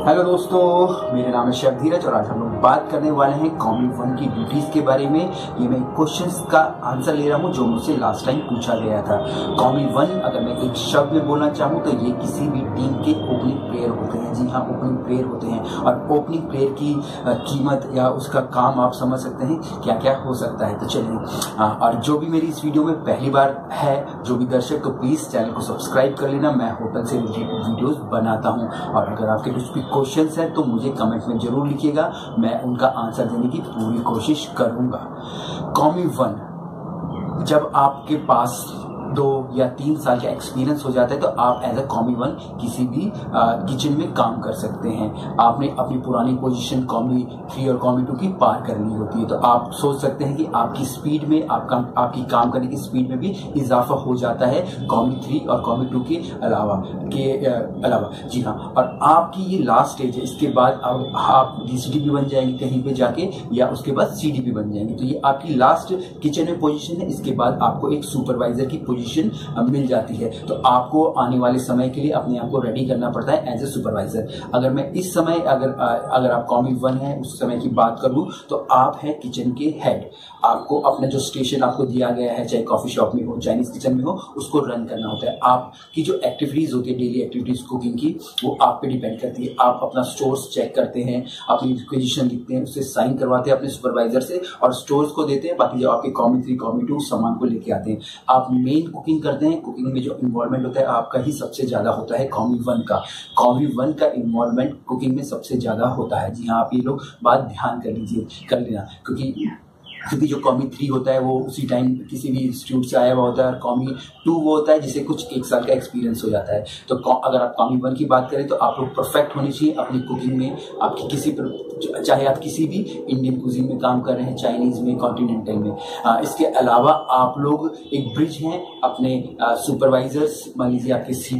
Hello दोस्तों, मेरा नाम है शेफ धीरज और आज हम लोग बात करने वाले हैं कॉमी वन की ड्यूटीज़ के बारे में। ये मैं क्वेश्चंस का आंसर ले रहा हूँ जो मुझसे लास्ट टाइम पूछा गया था। कॉमी वन अगर मैं एक शब्द में बोलना चाहूँ तो ये किसी भी टीम के ओपनिंग प्लेयर होते हैं। जी हाँ ओपनिंग प्लेयर होते हैं। और ओपनिंग प्लेयर की कीमत या उसका काम आप समझ सकते हैं क्या क्या हो सकता है। तो चलिए और जो भी मेरी इस वीडियो में पहली बार है, जो भी दर्शक तो प्लीज़ चैनल को सब्सक्राइब कर लेना। मैं होटल से रिलेटेड वीडियोस बनाता हूँ। और अगर आपके कुछ भी क्वेश्चंस हैं तो मुझे कमेंट में ज़रूर लिखिएगा। मैं उनका आंसर देने की पूरी कोशिश करूँगा। कॉमी वन जब आपके पास दो या तीन साल का एक्सपीरियंस हो जाता है तो आप एज अ कॉमी वन किसी भी किचन में काम कर सकते हैं। आपने अपनी पुरानी पोजीशन कॉमी थ्री और कॉमी टू की पार करनी होती है तो आप सोच सकते हैं कि आपकी स्पीड में, आपका, आपकी काम करने की स्पीड में भी इजाफा हो जाता है कॉमी थ्री और कॉमी टू के अलावा के अलावा। जी हाँ और आपकी ये लास्ट स्टेज है, इसके बाद अब आप डी भी बन जाएँगे कहीं पे जाके, या उसके बाद सी भी बन जाएँगे। तो ये आपकी लास्ट किचन में पोजिशन है, इसके बाद आपको एक सुपरवाइजर की पोजिशन पोजीशन मिल जाती है। तो आपको आने वाले समय के लिए अपने आप को रेडी करना पड़ता है एज ए सुपरवाइजर अगर मैं इस समय अगर अगर आप कॉमिक वन है, उस समय की बात करूँ तो आप हैं किचन के हेड आपको अपना जो स्टेशन आपको दिया गया है, चाहे कॉफ़ी शॉप में हो चाइनीज़ किचन में हो, उसको रन करना होता है। आपकी जो एक्टिविटीज़ होती है डेली एक्टिविटीज़ कुकिंग की, वो आप पे डिपेंड करती है। आप अपना स्टोर्स चेक करते हैं अपनी रिक्वेजिशन लिखते हैं उससे साइन करवाते हैं अपने सुपरवाइजर से और स्टोर्स को देते हैं, बाकी जो आपके कॉमी थ्री कॉमी टू सामान को लेके आते हैं। आप मेन कुकिंग करते हैं कुकिंग में जो इन्वॉल्वमेंट होता है, आपका ही सबसे ज़्यादा होता है कॉमी वन का। कॉमी वन का इन्वॉल्वमेंट कुकिंग में सबसे ज़्यादा होता है। जी हाँ आप ये लोग बात ध्यान कर लीजिए, कर लेना। क्योंकि क्योंकि जो कॉमी थ्री होता है वो उसी टाइम किसी भी इंस्टीट्यूट से आया हुआ होता है और कॉमी टू वो होता है जिसे कुछ एक साल का एक्सपीरियंस हो जाता है। तो अगर आप कॉमी वन की बात करें तो आप लोग परफेक्ट होनी चाहिए अपनी कुकिंग में। आपकी किसी पर चाहे आप किसी भी इंडियन कुजिन में काम कर रहे हैं चाइनीज़ में कॉन्टिनेंटल में। आ, इसके अलावा आप लोग एक ब्रिज हैं अपने सुपरवाइजर्स मान लीजिए आपके सी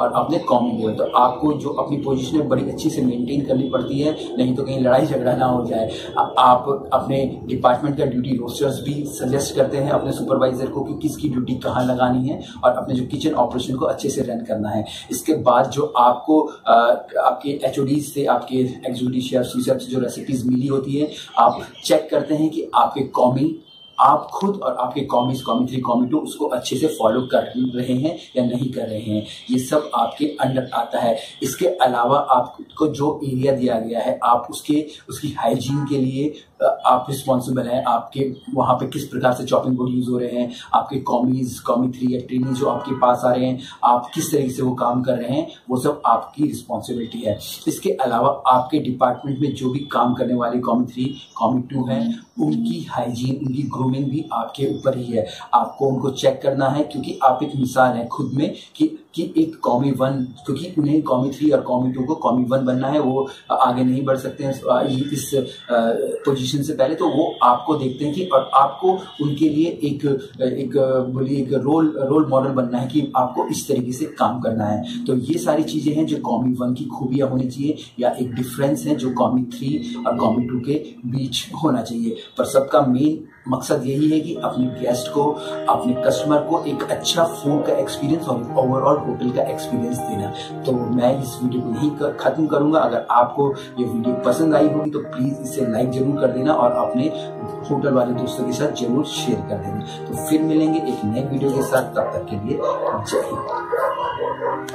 और अपने कॉमी लेवल तो आपको जो अपनी पोजिशन है बड़ी अच्छी से मेंटेन करनी पड़ती है नहीं तो कहीं लड़ाई झगड़ा ना हो जाए। आप अपने डिपार्टमेंट का ड्यूटी रोस्टर्स भी सजेस्ट करते हैं अपने सुपरवाइजर को कि किसकी ड्यूटी कहाँ लगानी है और अपने जो किचन ऑपरेशन को अच्छे से रन करना है। इसके बाद जो आपको आपके एच से आपके एग्जीक्यूटिव शेफ से जो रेसिपीज़ मिली होती है, आप चेक करते हैं कि आपके कॉमिंग आप खुद और आपके commis commis three commis two उसको अच्छे से फॉलो कर रहे हैं या नहीं कर रहे हैं ये सब आपके अंडर आता है। इसके अलावा आपको जो एरिया दिया गया है आप उसके उसकी हाइजीन के लिए आप रिस्पॉन्सिबल हैं। आपके वहाँ पे किस प्रकार से चॉपिंग बोर्ड यूज़ हो रहे हैं आपके कॉमीज कॉमी थ्री या ट्रेनिंग जो आपके पास आ रहे हैं आप किस तरीके से वो काम कर रहे हैं वो सब आपकी रिस्पॉन्सिबिलिटी है। इसके अलावा आपके डिपार्टमेंट में जो भी काम करने वाले कॉमी थ्री कॉमी टू हैं उनकी हाइजीन उनकी ग्रूमिंग भी आपके ऊपर ही है। आपको उनको चेक करना है क्योंकि आप एक मिसाल है खुद में कि कि एक कॉमी वन, क्योंकि उन्हें कॉमी थ्री और कॉमी टू को कॉमी वन बनना है, वो आगे नहीं बढ़ सकते हैं इस पोजीशन से पहले तो वो आपको देखते हैं कि, और आपको उनके लिए एक एक, बोलिए एक रोल रोल मॉडल बनना है कि आपको इस तरीके से काम करना है। तो ये सारी चीज़ें हैं जो कॉमी वन की खूबियाँ होनी चाहिए, या एक डिफरेंस है जो कॉमी थ्री और कॉमी टू के बीच होना चाहिए। पर सबका मेन मकसद यही है कि अपने गेस्ट को, अपने कस्टमर को एक अच्छा फ़ूड का एक्सपीरियंस और ओवरऑल होटल का एक्सपीरियंस देना। तो मैं इस वीडियो को यही कर, खत्म करूँगा। अगर आपको ये वीडियो पसंद आई होगी तो प्लीज़ इसे लाइक ज़रूर कर देना और अपने होटल वाले दोस्तों के साथ ज़रूर शेयर कर देना। तो फिर मिलेंगे एक नए वीडियो के साथ। तब तक के लिए जय हिंद।